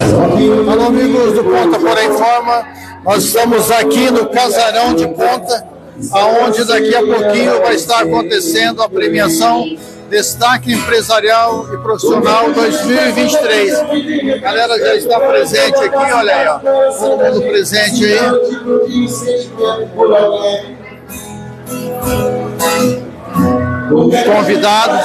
Alô, amigos do Ponta Porém Informa. Nós estamos aqui no Casarão de Ponta, aonde daqui a pouquinho vai estar acontecendo a premiação Destaque Empresarial e Profissional 2023. A galera já está presente aqui, olha aí, ó. Todo mundo presente aí os convidados.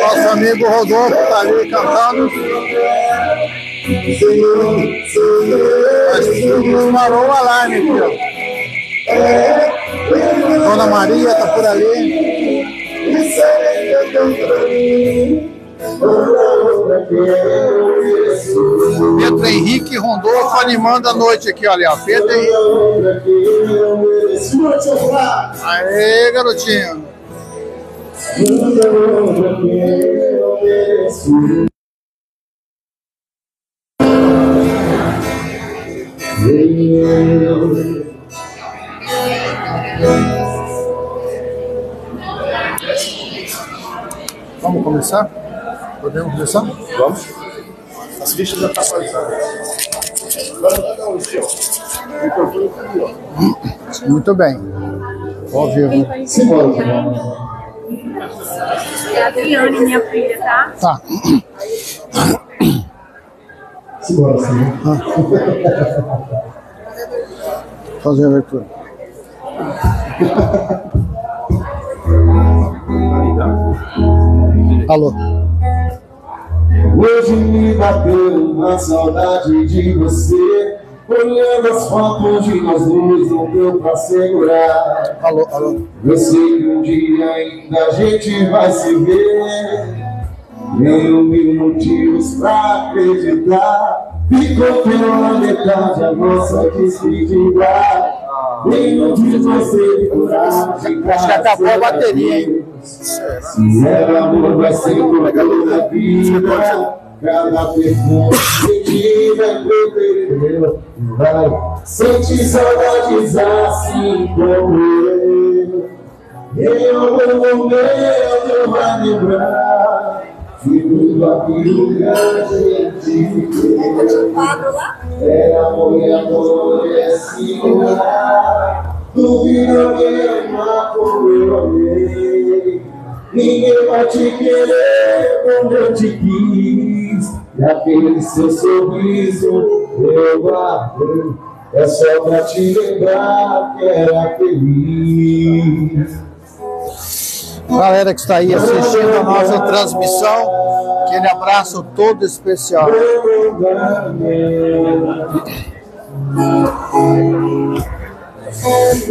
Nosso amigo Rodolfo está ali cantando. Disparou o alarme aqui, ó. Dona Maria está por ali. Pedro Henrique Rondolfo animando a noite aqui, olha. Pedro Henrique. Aê, garotinho. Vamos começar? Podemos começar? Vamos. As fichas já estão atualizadas. Muito bem. Ao vivo. Simbora. É a Adriane, minha filha, tá? Tá. Simbora, sim. Fazer a abertura. Alô. Hoje me bateu uma saudade de você. Olhando as fotos de nós dois, não deu pra segurar. Alô, alô. Eu sei que um dia ainda a gente vai se ver. Tenho mil motivos pra acreditar. Ficou pela metade a nossa despedida. De nós teve coragem. Acho que acabou a bateria? Se era amor, vai ser por toda a vida. Cada perfume é fevereiro. Vai sentir saudades assim como eu. Em algum momento vai lembrar de tudo aquilo que a gente viveu. É amor e amor é singular. Duvido alguém amar eu amei. Ninguém vai te querer como eu te quis. E aquele seu sorriso eu guardei. É só pra te lembrar que era feliz. Galera que está aí assistindo a nossa transmissão, aquele abraço todo especial.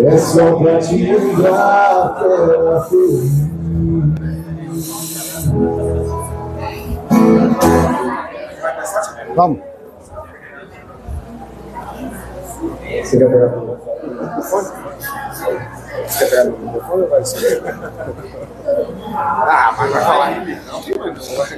É só pra te lembrar que era feliz. Vamos. Você quer pegar? Você pegar no microfone ou vai ser? Ah, mas vai falar.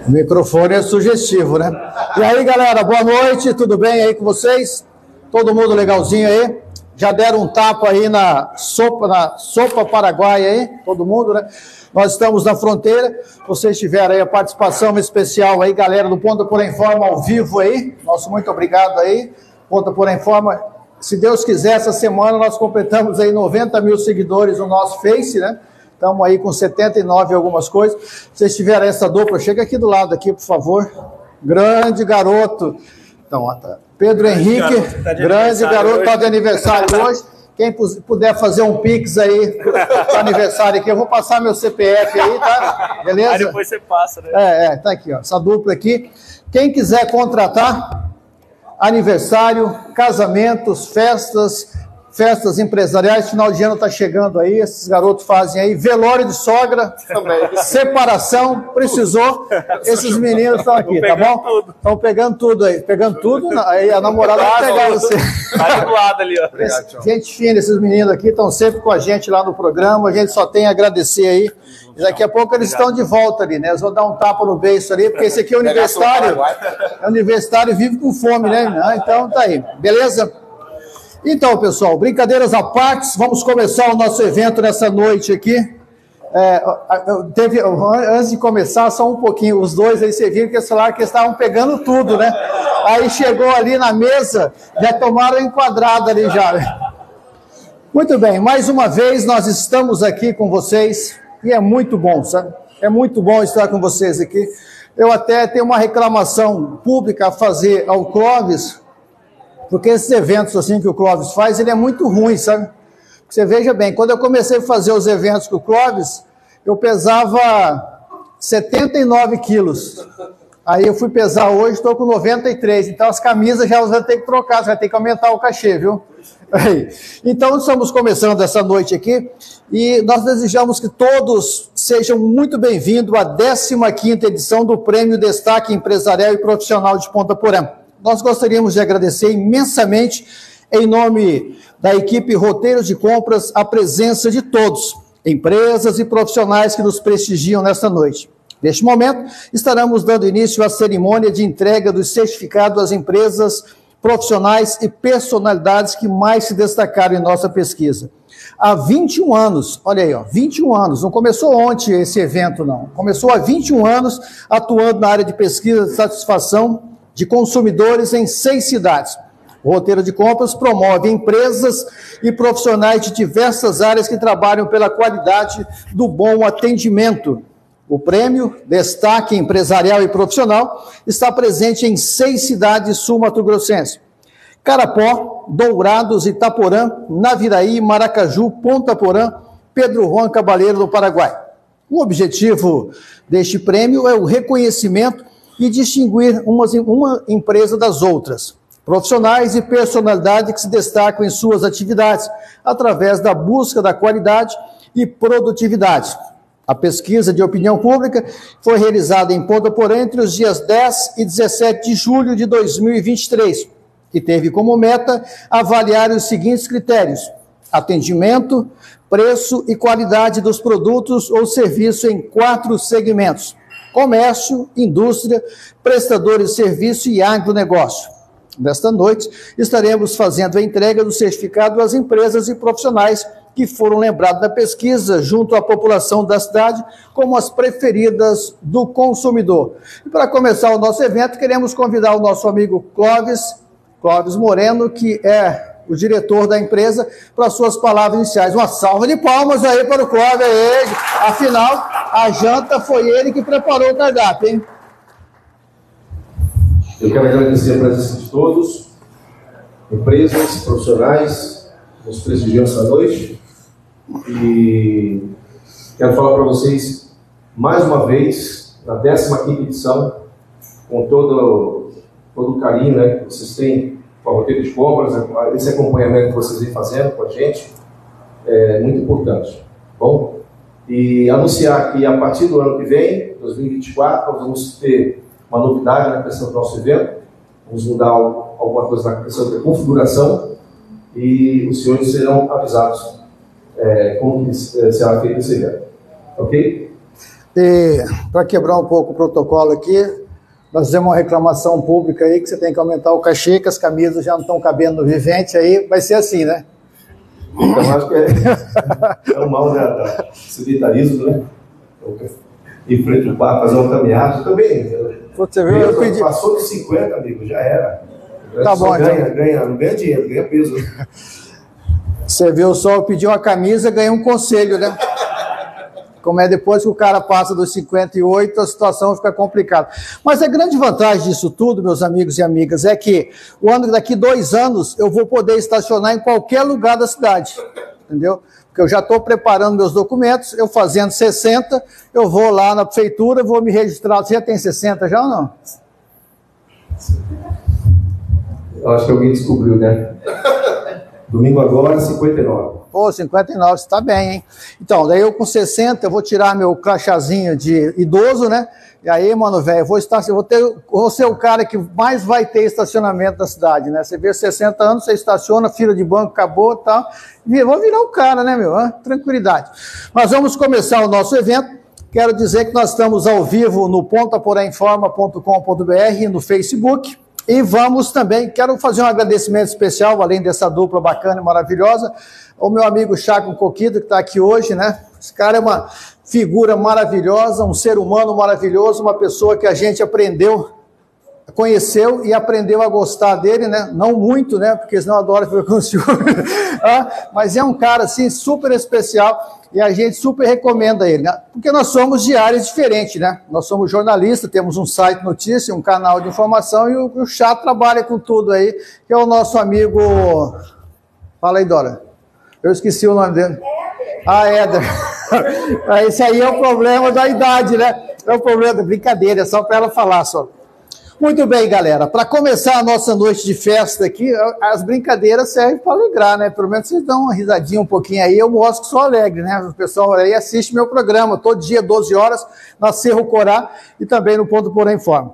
O microfone é sugestivo, né? E aí, galera, boa noite, tudo bem aí com vocês? Todo mundo legalzinho aí? Já deram um tapa aí na sopa, na sopa paraguaia aí, todo mundo, né? Nós estamos na fronteira. Vocês tiveram aí a participação especial aí, galera do Ponta por Informa ao vivo aí. Nosso muito obrigado aí. Ponta por Informa. Se Deus quiser, essa semana nós completamos aí 90 mil seguidores no nosso Face, né? Estamos aí com 79 e algumas coisas. Vocês tiveram essa dupla, chega aqui do lado aqui, por favor. Grande garoto. Então, ó, tá. Pedro Henrique, garoto, tá de grande garoto, está de aniversário hoje. Quem puder fazer um pix aí para aniversário aqui, eu vou passar meu CPF aí, tá? Beleza? Aí depois você passa, né? É, é, tá aqui, ó, essa dupla aqui. Quem quiser contratar, aniversário, casamentos, festas, festas empresariais, final de ano tá chegando aí, esses garotos fazem aí, velório de sogra, separação, precisou, esses meninos estão aqui, tá bom? Estão pegando tudo aí, pegando tudo, aí a namorada vai pegar você. Tá do lado ali, ó. Esse- Gente fina, esses meninos aqui estão sempre com a gente lá no programa. A gente só tem a agradecer aí. E daqui a pouco eles estão de volta ali, né? Eles vão dar um tapa no beiço ali, porque esse aqui é universitário. É universitário vive com fome, né? Ah, Então tá aí. Beleza? Então, pessoal, brincadeiras à parte, vamos começar o nosso evento nessa noite aqui. É, teve, antes de começar, só um pouquinho, os dois aí, você viu que falaram que estavam pegando tudo, né? Aí chegou ali na mesa, já tomaram enquadrado ali já. Muito bem, mais uma vez nós estamos aqui com vocês e é muito bom, sabe? É muito bom estar com vocês aqui. Eu até tenho uma reclamação pública a fazer ao Clóvis, porque esses eventos assim que o Clóvis faz, ele é muito ruim, sabe? Você veja bem, quando eu comecei a fazer os eventos com o Clóvis, eu pesava 79 quilos. Aí eu fui pesar hoje, estou com 93. Então as camisas já vão ter que trocar, você vai ter que aumentar o cachê, viu? Aí. Então estamos começando essa noite aqui e nós desejamos que todos sejam muito bem-vindos à 15ª edição do Prêmio Destaque Empresarial e Profissional de Ponta Porã. Nós gostaríamos de agradecer imensamente em nome da equipe Roteiros de Compras, a presença de todos, empresas e profissionais que nos prestigiam nesta noite. Neste momento, estaremos dando início à cerimônia de entrega dos certificados às empresas, profissionais e personalidades que mais se destacaram em nossa pesquisa. Há 21 anos, olha aí, ó, 21 anos, não começou ontem esse evento, não. Começou há 21 anos atuando na área de pesquisa de satisfação de consumidores em seis cidades. O roteiro de compras promove empresas e profissionais de diversas áreas que trabalham pela qualidade do bom atendimento. O prêmio Destaque Empresarial e Profissional está presente em seis cidades sul-mato-grossenses. Carapó, Dourados, Itaporã, Naviraí, Maracaju, Ponta Porã, Pedro Juan Cabaleiro do Paraguai. O objetivo deste prêmio é o reconhecimento e distinguir uma, uma empresa das outras profissionais e personalidades que se destacam em suas atividades através da busca da qualidade e produtividade. A pesquisa de opinião pública foi realizada em Ponta Porã entre os dias 10 e 17 de julho de 2023 e teve como meta avaliar os seguintes critérios: atendimento, preço e qualidade dos produtos ou serviços em quatro segmentos: comércio, indústria, prestadores de serviço e agronegócio. Nesta noite, estaremos fazendo a entrega do certificado às empresas e profissionais que foram lembrados na pesquisa, junto à população da cidade, como as preferidas do consumidor. E para começar o nosso evento, queremos convidar o nosso amigo Clóvis, Clóvis Moreno, que é o diretor da empresa, para suas palavras iniciais. Uma salva de palmas aí para o Clóvis. Aí. Afinal, a janta foi ele que preparou o cardápio, hein? Eu quero agradecer a presença de todos, empresas, profissionais, nos prestigiam essa noite. E quero falar para vocês, mais uma vez, na 15 edição, com todo, todo o carinho né, que vocês têm com a roteiro de compras, esse acompanhamento que vocês vêm fazendo com a gente, é muito importante. Bom, e anunciar que a partir do ano que vem, 2024, nós vamos ter uma novidade na questão do nosso evento. Vamos mudar alguma coisa na questão da configuração e os senhores serão avisados é, como é, será feito esse evento. Ok? Para quebrar um pouco o protocolo aqui, nós fizemos uma reclamação pública aí que você tem que aumentar o cachê, que as camisas já não estão cabendo no vivente, aí vai ser assim, né? Então, acho que é, é o mal da, da sedentarismo, né? Ir frente ao bar, fazer uma caminhada também. Você viu? Eu pedi... Passou de 50, amigo, já era. Tá bom, ganha, então. ganha, não ganha dinheiro, ganha peso. Você viu só, eu pedi uma camisa, ganhei um conselho, né? Como é depois que o cara passa dos 58, a situação fica complicada. Mas a grande vantagem disso tudo, meus amigos e amigas, é que o ano daqui dois anos eu vou poder estacionar em qualquer lugar da cidade. Entendeu? Porque eu já estou preparando meus documentos, eu fazendo 60, eu vou lá na prefeitura, vou me registrar. Você já tem 60 já ou não? Eu acho que alguém descobriu, né? Domingo agora, 59. Pô, 59, você está bem, hein? Então, daí eu com 60, eu vou tirar meu crachazinho de idoso, né? E aí, mano, velho, vou estar, vou ter, vou ser o cara que mais vai ter estacionamento da cidade, né? Você vê 60 anos, você estaciona, fila de banco acabou, tal. Vou virar o cara, né, meu? Tranquilidade. Mas vamos começar o nosso evento. Quero dizer que nós estamos ao vivo no pontaporainforma.com.br, no Facebook, E vamos também, quero fazer um agradecimento especial, além dessa dupla bacana e maravilhosa, ao meu amigo Chaco Coquito, que está aqui hoje, né? Esse cara é uma figura maravilhosa, um ser humano maravilhoso, uma pessoa que a gente aprendeu conheceu e aprendeu a gostar dele, né? Não muito, né? Porque senão adora ficar com ciúme. ah, mas é um cara, assim, super especial e a gente super recomenda ele, né? Porque nós somos de áreas diferentes, né? Nós somos jornalistas, temos um site notícia, um canal de informação e o, o Chá trabalha com tudo aí, que é o nosso amigo... Fala aí, Dora. Eu esqueci o nome dele. Ah, Éder. Esse aí é o problema da idade, né? É o problema da brincadeira, é só para ela falar só. Muito bem, galera. Para começar a nossa noite de festa aqui, as brincadeiras servem para alegrar, né? Pelo menos vocês dão uma risadinha um pouquinho aí, eu mostro que sou alegre, né? O pessoal aí assiste meu programa, todo dia, 12 horas, na Cerro Corá e também no Ponto Porém Informe.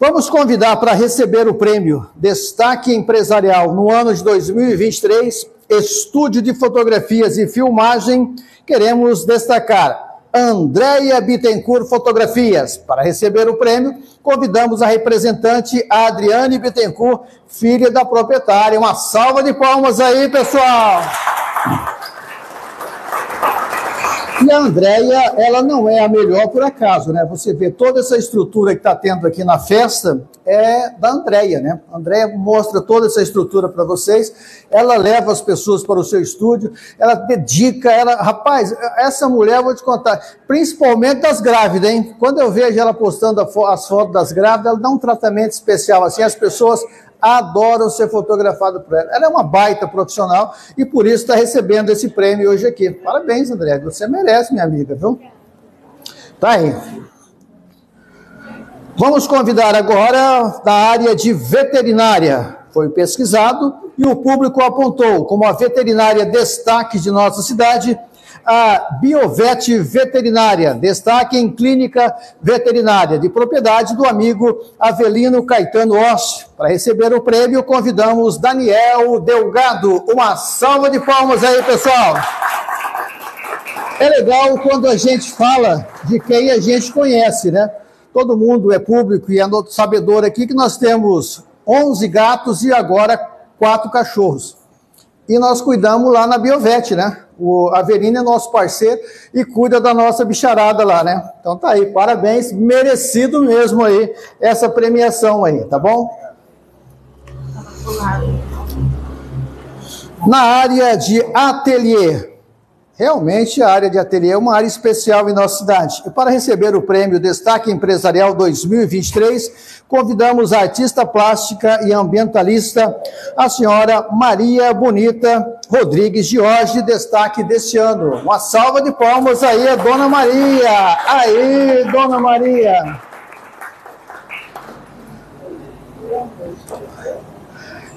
Vamos convidar para receber o prêmio Destaque Empresarial no ano de 2023, Estúdio de Fotografias e Filmagem. Queremos destacar Andréia Bittencourt Fotografias. Para receber o prêmio, convidamos a representante Adriane Bittencourt, filha da proprietária. Uma salva de palmas aí, pessoal! E a Andréia, ela não é a melhor por acaso, né? Você vê toda essa estrutura que está tendo aqui na festa é da Andréia, né? A Andréia mostra toda essa estrutura para vocês, ela leva as pessoas para o seu estúdio, ela dedica, ela... Rapaz, essa mulher, vou te contar, principalmente das grávidas, hein? Quando eu vejo ela postando as fotos das grávidas, ela dá um tratamento especial, assim, as pessoas adoram ser fotografado por ela. Ela é uma baita profissional e por isso está recebendo esse prêmio hoje aqui. Parabéns, André. Você merece, minha amiga, viu? Tá aí. Vamos convidar agora da área de veterinária. Foi pesquisado e o público apontou como a veterinária destaque de nossa cidade a Biovet Veterinária, destaque em clínica veterinária, de propriedade do amigo Avelino Caetano Oss. Para receber o prêmio, convidamos Daniel Delgado. Uma salva de palmas aí, pessoal. É legal quando a gente fala de quem a gente conhece, né? Todo mundo é público e é sabedor aqui que nós temos 11 gatos e agora quatro cachorros. E nós cuidamos lá na Biovet, né? O Avelino é nosso parceiro e cuida da nossa bicharada lá, né? Então tá aí, parabéns, merecido mesmo aí essa premiação aí, tá bom? Na área de ateliê, Realmente, a área de ateliê é uma área especial em nossa cidade. E para receber o prêmio Destaque Empresarial 2023, convidamos a artista plástica e ambientalista, a senhora Maria Bonita Rodrigues Jorge, destaque deste ano. Uma salva de palmas aí, Dona Maria! Aí, Dona Maria!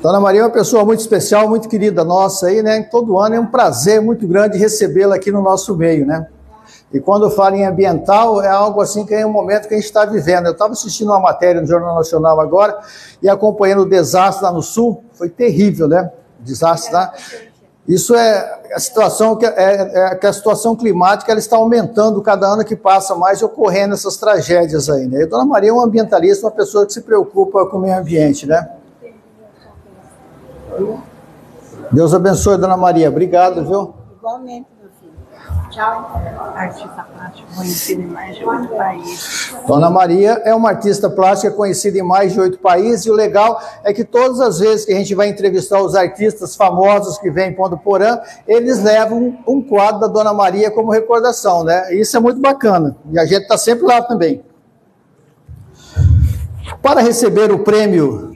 Dona Maria é uma pessoa muito especial, muito querida nossa aí, né? Todo ano é um prazer muito grande recebê-la aqui no nosso meio, né? E quando falo em ambiental, é algo assim que é um momento que a gente está vivendo. Eu estava assistindo uma matéria no Jornal Nacional agora e acompanhando o desastre lá no Sul. Foi terrível, né? desastre lá. Isso é a situação que, é, é, que a situação climática ela está aumentando cada ano que passa mais ocorrendo essas tragédias aí, né? E Dona Maria é uma ambientalista, uma pessoa que se preocupa com o meio ambiente, né? Deus abençoe, Dona Maria. Obrigado, viu? Igualmente, meu filho. Tchau. Artista plástica conhecida em mais de oito países. Dona Maria é uma artista plástica conhecida em mais de oito países e o legal é que todas as vezes que a gente vai entrevistar os artistas famosos que vêm em Ponto Porã, eles levam um quadro da Dona Maria como recordação, né? Isso é muito bacana e a gente está sempre lá também. Para receber o prêmio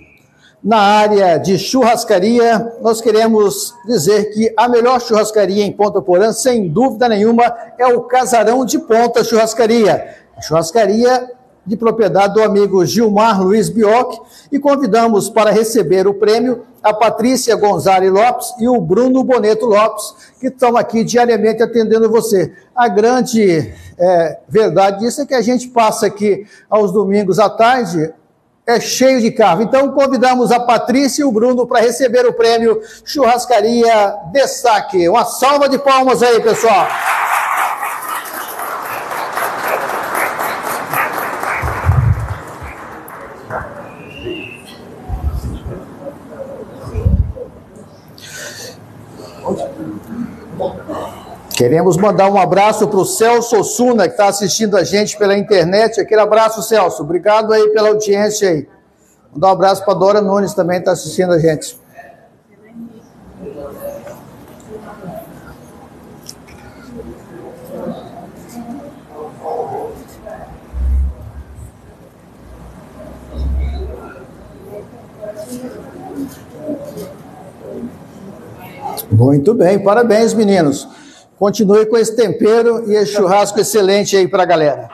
na área de churrascaria, nós queremos dizer que a melhor churrascaria em Ponta Porã, sem dúvida nenhuma, é o Casarão de Ponta Churrascaria. A churrascaria de propriedade do amigo Gilmar Luiz Bioc e convidamos para receber o prêmio a Patrícia Gonzalez Lopes e o Bruno Boneto Lopes, que estão aqui diariamente atendendo você. A grande é, verdade disso é que a gente passa aqui aos domingos à tarde é cheio de carro. Então convidamos a Patrícia e o Bruno para receber o prêmio Churrascaria Destaque. Uma salva de palmas aí, pessoal. Queremos mandar um abraço para o Celso Osuna, que está assistindo a gente pela internet. Aquele abraço, Celso. Obrigado aí pela audiência aí. Mandar um abraço para Dora Nunes também, está assistindo a gente. Muito bem, parabéns, meninos. Continue com esse tempero e esse churrasco excelente aí para a galera.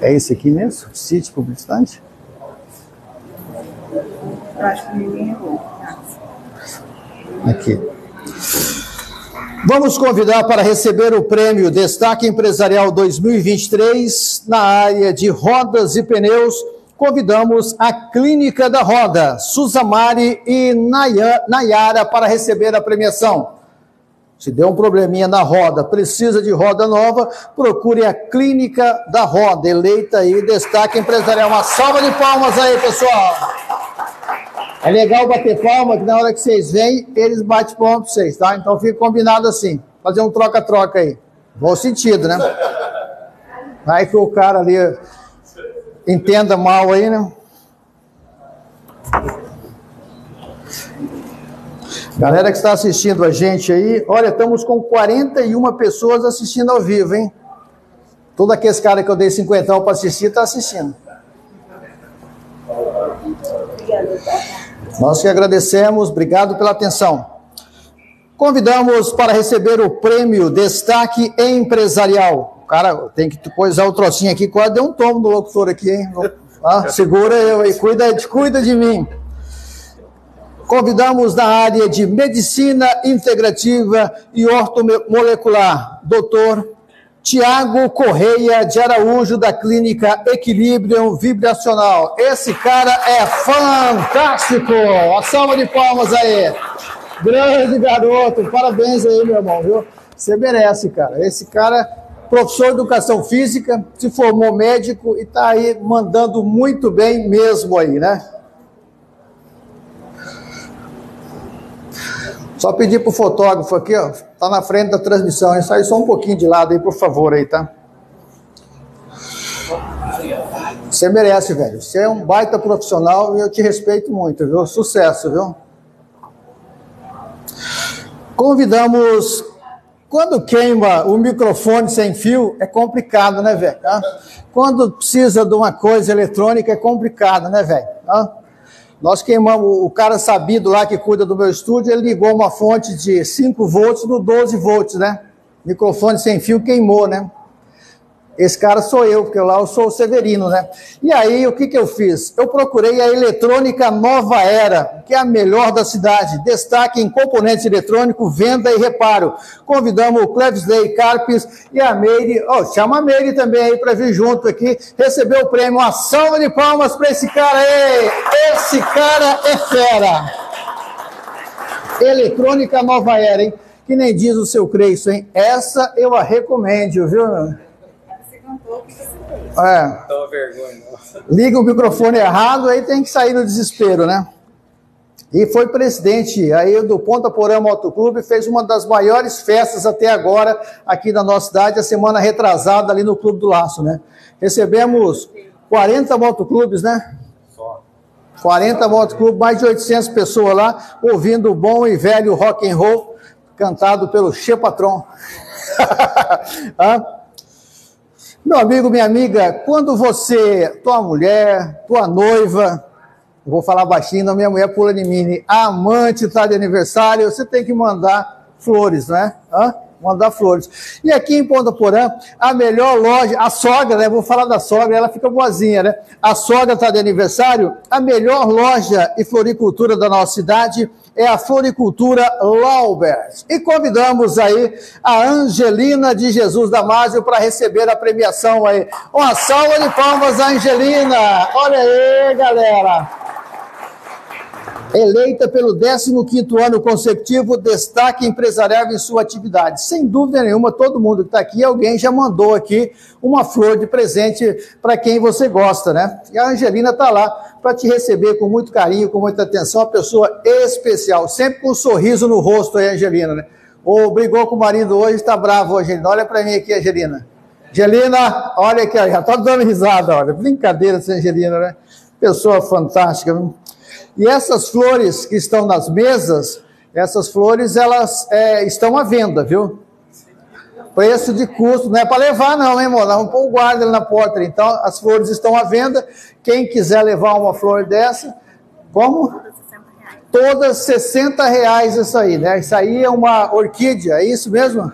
É esse aqui mesmo? Sítio publicitante? Aqui. Vamos convidar para receber o prêmio Destaque Empresarial 2023 na área de rodas e pneus. Convidamos a Clínica da Roda, Suzamari e Naya- Nayara para receber a premiação. Se deu um probleminha na roda, precisa de roda nova, procure a Clínica da Roda, eleita aí, Destaque Empresarial. Uma salva de palmas aí, pessoal. É legal bater palma, que na hora que vocês vêm, eles batem palma para vocês, tá? Então fica combinado assim. Fazer um troca-troca aí. Bom sentido, né? Vai que o cara ali entenda mal aí, né? Galera que está assistindo a gente aí, olha, estamos com 41 pessoas assistindo ao vivo, hein? Todo aqueles caras que eu dei 50 para assistir, está assistindo. Nós que agradecemos, obrigado pela atenção. Convidamos para receber o prêmio Destaque Empresarial. Cara, tem que coisar o trocinho aqui, quase deu um tombo no locutor aqui, hein? Ah, segura eu aí, cuida, cuida de mim. Convidamos da área de Medicina Integrativa e Ortomolecular, doutor Tiago Correia de Araújo, da Clínica Equilibrium Vibracional. Esse cara é fantástico! Uma salva de palmas aí! Grande garoto, parabéns aí, meu irmão, viu? Você merece, cara. Esse cara, professor de educação física, se formou médico e está aí mandando muito bem mesmo aí, né? Só pedir pro fotógrafo aqui, ó, tá na frente da transmissão, sai só um pouquinho de lado aí, por favor, aí, tá? Você merece, velho. Você é um baita profissional e eu te respeito muito, viu? Sucesso, viu? Convidamos. Quando queima o microfone sem fio, é complicado, né, velho? Quando precisa de uma coisa eletrônica, é complicado, né, velho? Nós queimamos, o cara sabido lá que cuida do meu estúdio, ele ligou uma fonte de 5 volts no 12 volts, né? Microfone sem fio queimou, né? Esse cara sou eu, porque lá eu sou o Severino, né? E aí, o que, que eu fiz? Eu procurei a Eletrônica Nova Era, que é a melhor da cidade. Destaque em componentes eletrônicos, venda e reparo. Convidamos o Clevesley Carpes e a Meire, oh, chama a Meire também aí para vir junto aqui, receber o prêmio. Uma salva de palmas para esse cara aí! Esse cara é fera! Eletrônica Nova Era, hein? Que nem diz o seu Creisso, hein? Essa eu a recomendo, viu? Você cantou o que você fez. É. Toma vergonha, liga o microfone errado, aí tem que sair no desespero, né? E foi presidente aí do Ponta Porã Motoclube, fez uma das maiores festas até agora aqui na nossa cidade, a semana retrasada ali no Clube do Laço, né? Recebemos 40 motoclubes, né? 40 motoclubes, mais de 800 pessoas lá, ouvindo o bom e velho rock and roll, cantado pelo Che Patron. Meu amigo, minha amiga, quando você, tua mulher, tua noiva, vou falar baixinho, minha mulher pula de mim, amante está de aniversário, você tem que mandar flores, né? Hã? Mandar flores. E aqui em Ponta Porã, a melhor loja, a sogra, né? Vou falar da sogra, ela fica boazinha, né? A sogra está de aniversário, a melhor loja e floricultura da nossa cidade é a Floricultura Laubert. E convidamos aí a Angelina de Jesus Damásio para receber a premiação aí. Uma salva de palmas, Angelina! Olha aí, galera! Eleita pelo 15º ano consecutivo, destaque empresarial em sua atividade. Sem dúvida nenhuma, todo mundo que está aqui, alguém já mandou aqui uma flor de presente para quem você gosta, né? E a Angelina está lá para te receber com muito carinho, com muita atenção, uma pessoa especial, sempre com um sorriso no rosto aí, Angelina, né? Ou brigou com o marido hoje, está bravo, Angelina. Olha para mim aqui, Angelina. Angelina, olha aqui, já está dando risada, olha. Brincadeira essa Angelina, né? Pessoa fantástica. Viu? E essas flores que estão nas mesas, essas flores elas é, estão à venda, viu? Preço de custo, não é para levar não, hein, irmão? Vamos pôr o guarda na porta. Então, as flores estão à venda. Quem quiser levar uma flor dessa, como? Todas 60 reais isso aí, né? Isso aí é uma orquídea, é isso mesmo?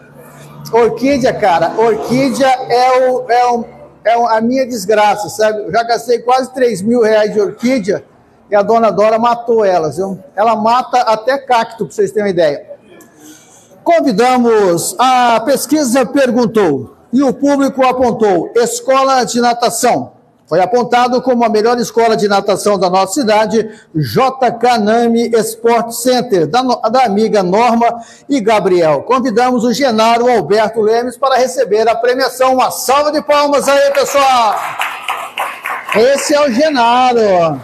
Orquídea, cara, orquídea é, o, é, o, é a minha desgraça, sabe? Eu já gastei quase 3 mil reais de orquídea e a dona Dora matou elas, viu? Ela mata até cacto, para vocês terem uma ideia. Convidamos, a pesquisa perguntou e o público apontou: escola de natação. Foi apontado como a melhor escola de natação da nossa cidade, JK Nami Sport Center, da, da amiga Norma e Gabriel. Convidamos o Genaro Alberto Lemes para receber a premiação. Uma salva de palmas aí, pessoal! Esse é o Genaro.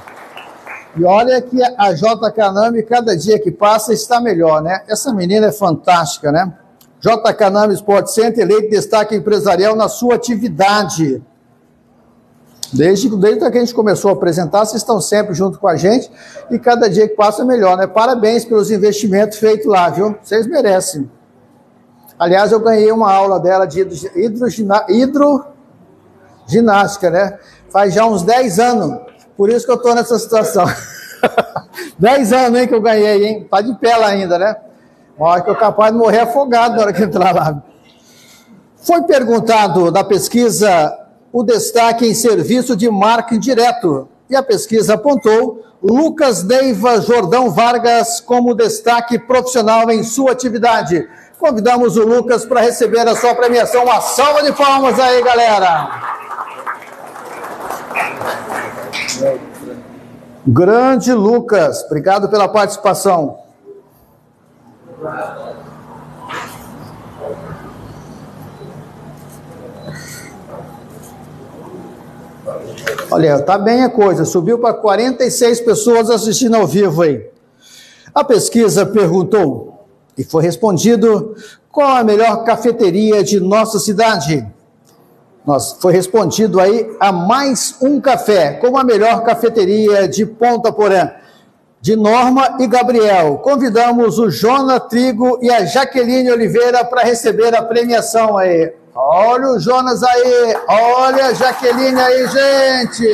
E olha que a JK Nami, cada dia que passa, está melhor, né? Essa menina é fantástica, né? JK Nami Sport Center, eleito destaque empresarial na sua atividade. Desde, desde que a gente começou a apresentar, vocês estão sempre junto com a gente e cada dia que passa é melhor, né? Parabéns pelos investimentos feitos lá, viu? Vocês merecem. Aliás, eu ganhei uma aula dela de hidroginástica, hidro, né? Faz já uns 10 anos. Por isso que eu estou nessa situação. Dez anos, hein, que eu ganhei, hein? Tá de pé lá ainda, né? Olha que eu capaz de morrer afogado na hora que entrar lá. Foi perguntado da pesquisa o destaque em serviço de marketing direto. E a pesquisa apontou Lucas Neiva Jordão Vargas como destaque profissional em sua atividade. Convidamos o Lucas para receber a sua premiação. Uma salva de palmas aí, galera! Grande Lucas, obrigado pela participação. Olha, tá bem a coisa, subiu para 46 pessoas assistindo ao vivo aí. A pesquisa perguntou e foi respondido qual a melhor cafeteria de nossa cidade. Nós, foi respondido aí a mais um café, como a melhor cafeteria de Ponta Porã, de Norma e Gabriel. Convidamos o Jona Trigo e a Jaqueline Oliveira para receber a premiação aí. Olha o Jonas aí, olha a Jaqueline aí, gente.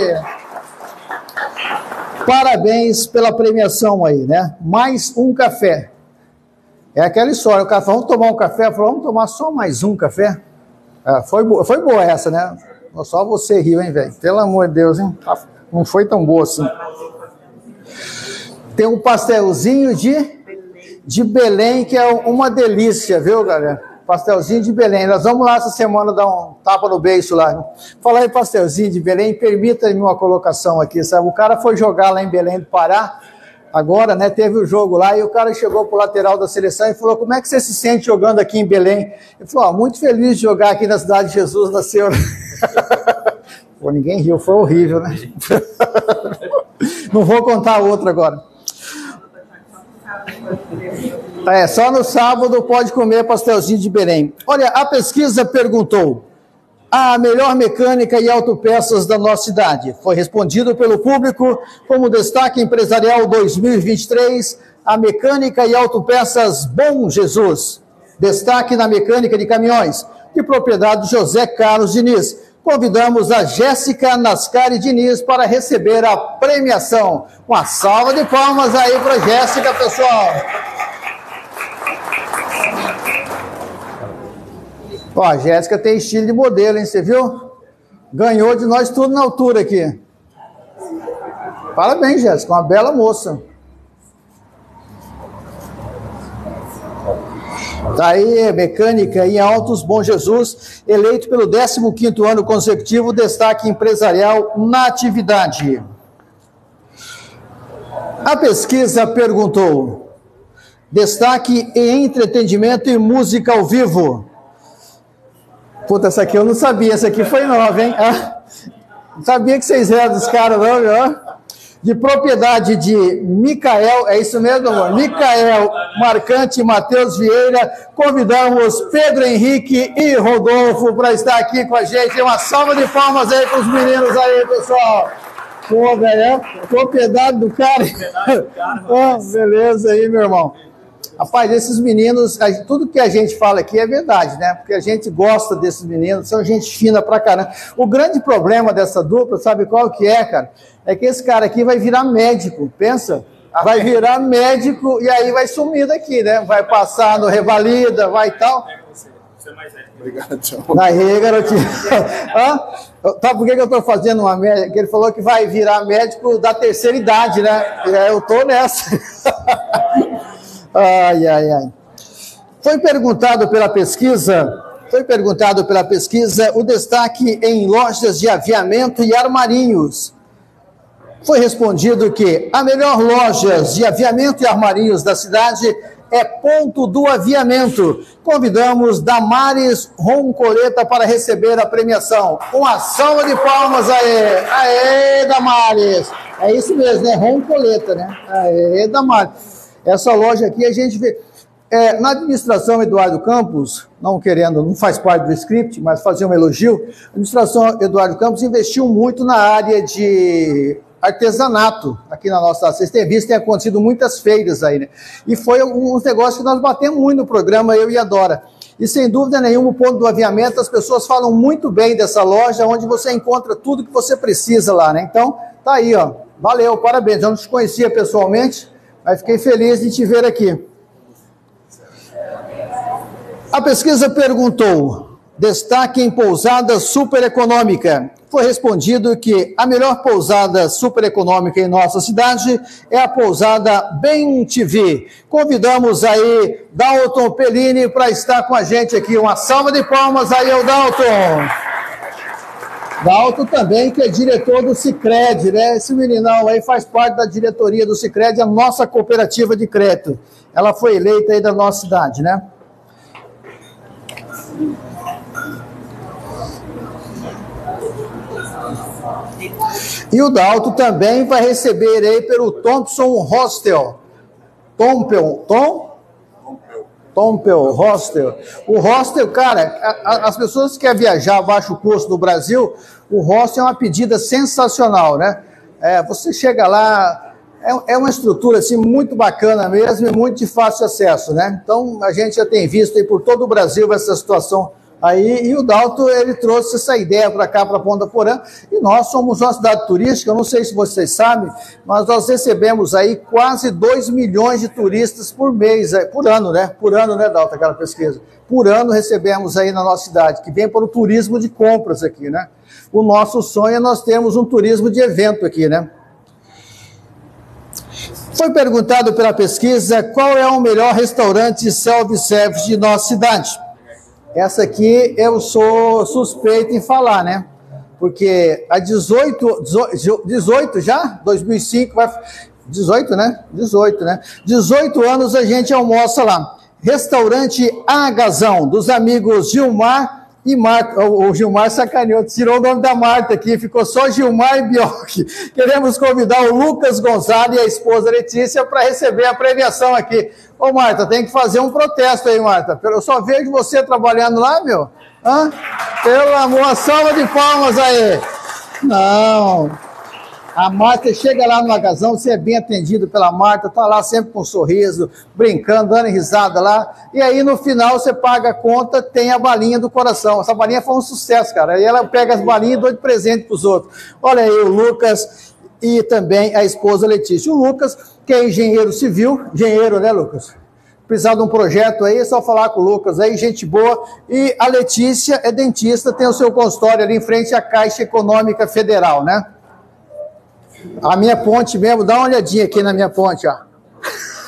Parabéns pela premiação aí, né? Mais um café. É aquela história, o cara falou, vamos tomar um café? Falou, vamos tomar só mais um café? É, foi, boa, foi boa essa, né? Só você riu, hein, velho? Pelo amor de Deus, hein? Tá, não foi tão boa assim. Tem um pastelzinho de, de Belém, que é uma delícia, viu, galera? Pastelzinho de Belém. Nós vamos lá essa semana dar um tapa no beijo lá. Falar em pastelzinho de Belém, permita-me uma colocação aqui, sabe? O cara foi jogar lá em Belém do Pará, agora, né, teve o jogo lá e o cara chegou pro lateral da seleção e falou: Como é que você se sente jogando aqui em Belém? Ele falou: oh, Muito feliz de jogar aqui na cidade de Jesus nasceu. Pô, ninguém riu, foi horrível, né? Não vou contar outro agora. É, só no sábado pode comer pastelzinho de Belém. Olha, a pesquisa perguntou: a melhor mecânica e autopeças da nossa cidade. Foi respondido pelo público como destaque empresarial 2023, a mecânica e autopeças Bom Jesus. Destaque na mecânica de caminhões, de propriedade José Carlos Diniz. Convidamos a Jéssica Nascari Diniz para receber a premiação. Uma salva de palmas aí para Jéssica, pessoal. Ó, a Jéssica tem estilo de modelo, hein? Você viu? Ganhou de nós tudo na altura aqui. Parabéns, Jéssica, uma bela moça. Tá aí, mecânica em Altos Bom Jesus, eleito pelo 15º ano consecutivo, destaque empresarial na atividade. A pesquisa perguntou: destaque em entretenimento e música ao vivo. Puta, essa aqui eu não sabia, essa aqui foi nova, hein? Ah, não sabia que vocês eram dos caras, não, viu? De propriedade de Micael, é isso mesmo, amor? Micael Marcante e Matheus Vieira. Convidamos Pedro Henrique e Rodolfo para estar aqui com a gente. Uma salva de palmas aí para os meninos aí, pessoal. Pô, velho, é propriedade do cara. oh, beleza aí, meu irmão. Rapaz, esses meninos, tudo que a gente fala aqui é verdade, né? Porque a gente gosta desses meninos, são gente fina pra caramba. O grande problema dessa dupla, sabe qual que é, cara? É que esse cara aqui vai virar médico, pensa? Vai virar médico e aí vai sumir daqui, né? Vai passar no Revalida, vai e tal. Obrigado, tchau. Aí, garotinho. Tá, por que, que eu estou fazendo uma média? Que ele falou que vai virar médico da terceira idade, né? Eu tô nessa. Ai, ai, ai. Foi perguntado pela pesquisa, foi perguntado pela pesquisa o destaque em lojas de aviamento e armarinhos. Foi respondido que a melhor loja de aviamento e armarinhos da cidade é Ponto do Aviamento. Convidamos Damares Roncoleta para receber a premiação. Uma salva de palmas aí. Aê, Damares. É isso mesmo, né? Roncoleta, né? Aê, Damares. Essa loja aqui a gente vê. É, na administração Eduardo Campos, não querendo, não faz parte do script, mas fazer um elogio, a administração Eduardo Campos investiu muito na área de artesanato aqui na nossa. Vocês têm visto, tem acontecido muitas feiras aí, né? E foi um negócio que nós batemos muito no programa, eu e a Dora. E sem dúvida nenhuma, o ponto do aviamento, as pessoas falam muito bem dessa loja, onde você encontra tudo que você precisa lá, né? Então, tá aí, ó. Valeu, parabéns. Eu não te conhecia pessoalmente, mas fiquei feliz de te ver aqui. A pesquisa perguntou: destaque em pousada super econômica. Foi respondido que a melhor pousada super econômica em nossa cidade é a pousada Bem TV. Convidamos aí Dalton Pellini para estar com a gente aqui. Uma salva de palmas aí ao Dalton. Dalto também, que é diretor do Cicred, né? Esse meninão aí faz parte da diretoria do Cicred, a nossa cooperativa de crédito. Ela foi eleita aí da nossa cidade, né? E o Dalto também vai receber aí pelo Thompson Hostel. Tompel, Tom? Tompel, hostel. O hostel, cara, a, a, as pessoas que querem viajar a baixo custo no Brasil, o hostel é uma pedida sensacional, né? É, você chega lá, é, é, uma estrutura assim muito bacana mesmo e muito de fácil acesso, né? Então a gente já tem visto aí por todo o Brasil essa situação Aí, e o Dalto, ele trouxe essa ideia para cá, para Ponta Porã, e nós somos uma cidade turística, eu não sei se vocês sabem, mas nós recebemos aí quase 2 milhões de turistas por mês, é, por ano, né? Por ano, né, Dalto, aquela pesquisa? Por ano recebemos aí na nossa cidade, que vem para o turismo de compras aqui, né? O nosso sonho é nós termos um turismo de evento aqui, né? Foi perguntado pela pesquisa qual é o melhor restaurante self-service de nossa cidade. Essa aqui eu sou suspeito em falar, né? Porque a 18, 18 já? 2005 vai 18, né? 18, né? 18 anos a gente almoça lá. Restaurante Agazão, dos amigos Gilmar e Marta, o Gilmar sacaneou, tirou o nome da Marta aqui, ficou só Gilmar e Biocchi. Queremos convidar o Lucas Gonzalo e a esposa Letícia para receber a premiação aqui. Ô Marta, tem que fazer um protesto aí, Marta. Eu só vejo você trabalhando lá, meu. Hã? Pelo amor, salva de palmas aí. Não. A Marta chega lá no magazão, você é bem atendido pela Marta, tá lá sempre com um sorriso, brincando, dando risada lá. E aí no final você paga a conta, tem a balinha do coração. Essa balinha foi um sucesso, cara. Aí ela pega as balinhas e dá de presente para os outros. Olha aí o Lucas e também a esposa Letícia. O Lucas, que é engenheiro civil, engenheiro, né, Lucas? Precisar de um projeto aí, é só falar com o Lucas aí, gente boa. E a Letícia é dentista, tem o seu consultório ali em frente à Caixa Econômica Federal, né? A minha ponte mesmo, dá uma olhadinha aqui na minha ponte, ó.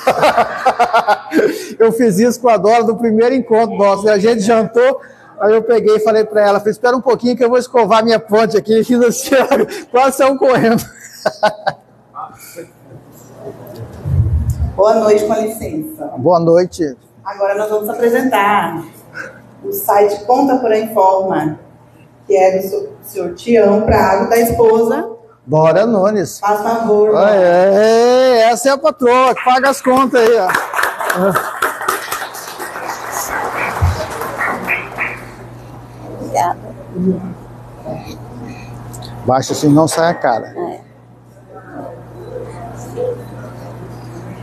eu fiz isso com a Dora no primeiro encontro nosso. A gente jantou, aí eu peguei e falei para ela, falei, espera um pouquinho que eu vou escovar minha ponte aqui. E fiz assim, quase saiu correndo. Boa noite, com licença. Boa noite. Agora nós vamos apresentar o site Conta por Informa, que é do senhor Tião Prado, da esposa. Bora, Nunes. Faz favor. Ah, é, essa é a patroa que paga as contas aí, ó. Obrigada. Baixa assim, não sai a cara.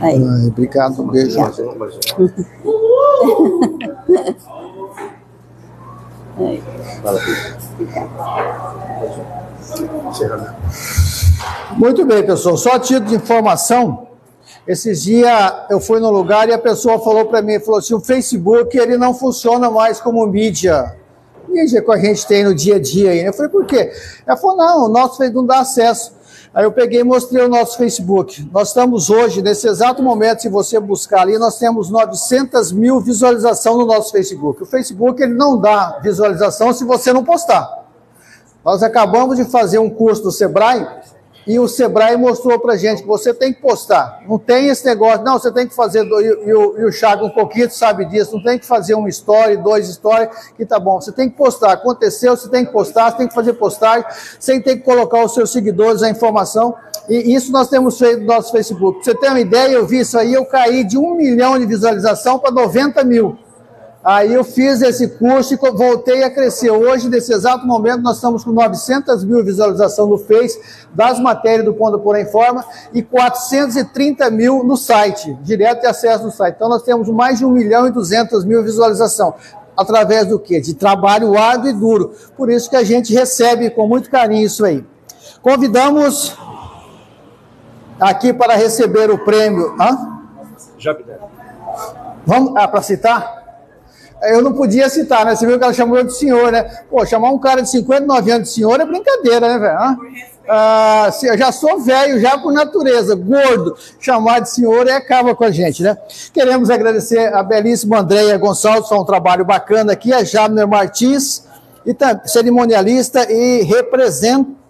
Aí. Ai, obrigado, um beijo. Muito bem, pessoal. Só título de informação, esses dias eu fui no lugar e a pessoa falou para mim, falou assim, o Facebook ele não funciona mais como mídia. Mídia que a gente tem no dia a dia aí. né? Eu falei, por quê? Ela falou, não, o nosso Facebook não dá acesso. Aí eu peguei e mostrei o nosso Facebook. Nós estamos hoje, nesse exato momento, se você buscar ali, nós temos 900 mil visualizações no nosso Facebook. O Facebook ele não dá visualização se você não postar. Nós acabamos de fazer um curso do Sebrae e o Sebrae mostrou pra gente que você tem que postar. Não tem esse negócio, não, você tem que fazer, e, o, o Chaco um pouquinho sabe disso, não tem que fazer uma story, dois stories, que tá bom. Você tem que postar. Aconteceu, você tem que postar, você tem que fazer postagem, você tem que colocar os seus seguidores, a informação. E isso nós temos feito no nosso Facebook. Pra você ter uma ideia, eu vi isso aí, eu caí de um milhão de visualização para 90 mil. Aí eu fiz esse curso e voltei a crescer. Hoje, nesse exato momento, nós estamos com 900 mil visualizações no Face, das matérias do Ponto Por Informa, e 430 mil no site, direto e acesso no site. Então, nós temos mais de 1 milhão e 200 mil visualizações. Através do quê? De trabalho árduo e duro. Por isso que a gente recebe com muito carinho isso aí. Convidamos aqui para receber o prêmio. Hã? Vamos, ah, para citar? Eu não podia citar, né? Você viu que ela chamou de senhor, né? Pô, chamar um cara de 59 anos de senhor é brincadeira, né, velho? Ah, eu já sou velho, já por natureza, gordo. Chamar de senhor é acaba com a gente, né? Queremos agradecer a belíssima Andréia Gonçalves, foi um trabalho bacana aqui, a Jabner Martins, e cerimonialista e representante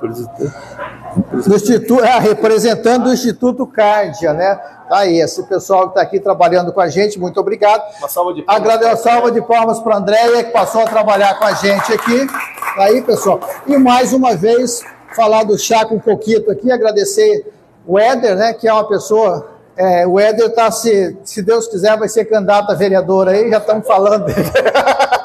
do Instituto, é, representando o Instituto Cárdia, né? Tá aí, esse pessoal que está aqui trabalhando com a gente, muito obrigado. Uma salva de palmas. Agradeço salva de palmas para a Andréia, que passou a trabalhar com a gente aqui. Tá aí, pessoal. E mais uma vez, falar do chá com coquito aqui, agradecer o Éder, né, que é uma pessoa. é, o Éder está, se, se Deus quiser, vai ser candidato a vereador aí, já estamos falando dele.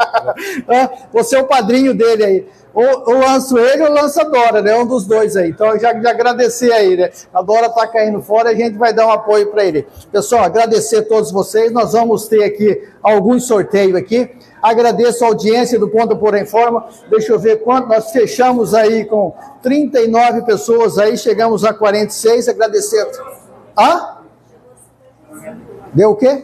É, Você é o padrinho dele aí. Ou, ou lanço ele ou lança a Dora, né? Um dos dois aí. Então, já, já agradecer aí, né? A Dora tá caindo fora a gente vai dar um apoio para ele. Pessoal, agradecer a todos vocês. Nós vamos ter aqui alguns sorteios aqui. Agradeço a audiência do Ponto Por Informa. Deixa eu ver quanto. Nós fechamos aí com 39 pessoas aí, chegamos a 46. Agradecer. Hã? Deu o quê?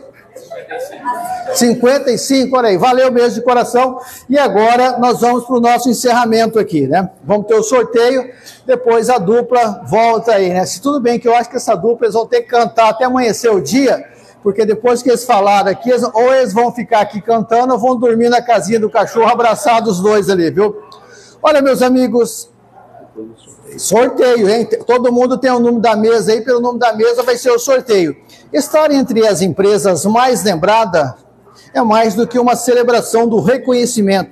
55, olha aí, valeu mesmo de coração. E agora nós vamos para o nosso encerramento aqui, né? Vamos ter o sorteio, depois a dupla volta aí, né? Se tudo bem que eu acho que essa dupla eles vão ter que cantar até amanhecer o dia, porque depois que eles falaram aqui, ou eles vão ficar aqui cantando ou vão dormir na casinha do cachorro abraçados os dois ali, viu? Olha, meus amigos, Sorteio, hein? Todo mundo tem o número da mesa aí, pelo número da mesa vai ser o sorteio. Estar entre as empresas mais lembradas é mais do que uma celebração do reconhecimento.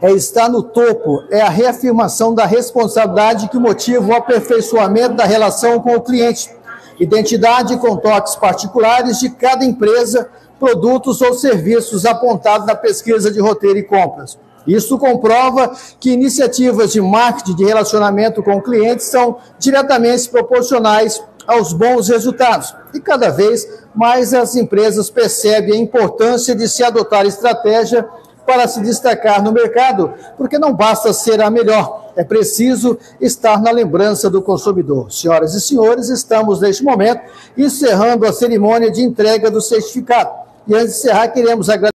É estar no topo, é a reafirmação da responsabilidade que motiva o aperfeiçoamento da relação com o cliente. Identidade com toques particulares de cada empresa, produtos ou serviços apontados na pesquisa de roteiro e compras. Isso comprova que iniciativas de marketing de relacionamento com clientes são diretamente proporcionais aos bons resultados. E cada vez mais as empresas percebem a importância de se adotar estratégia para se destacar no mercado, porque não basta ser a melhor, é preciso estar na lembrança do consumidor. Senhoras e senhores, estamos neste momento encerrando a cerimônia de entrega do certificado. E antes de encerrar, queremos agradecer